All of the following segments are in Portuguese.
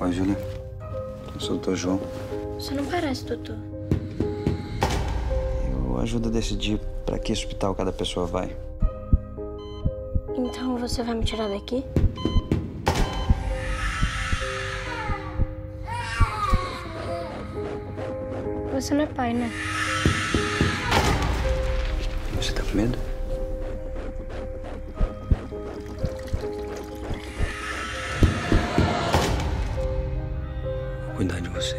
Oi, Júlia. Eu sou o Dr. João. Você não parece, doutor. Eu ajudo a decidir para que hospital cada pessoa vai. Então você vai me tirar daqui? Você não é pai, né? Você tá com medo? Cuidar de você.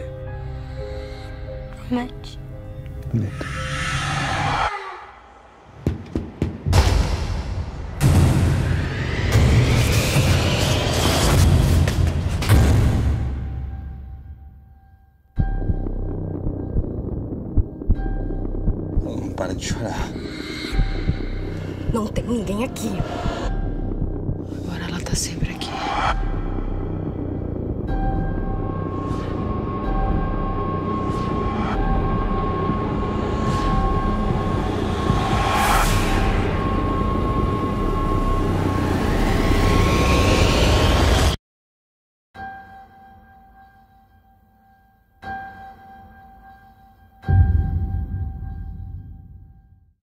Promete. Prometo. Não para de chorar. Não tem ninguém aqui. Agora ela tá sempre aqui.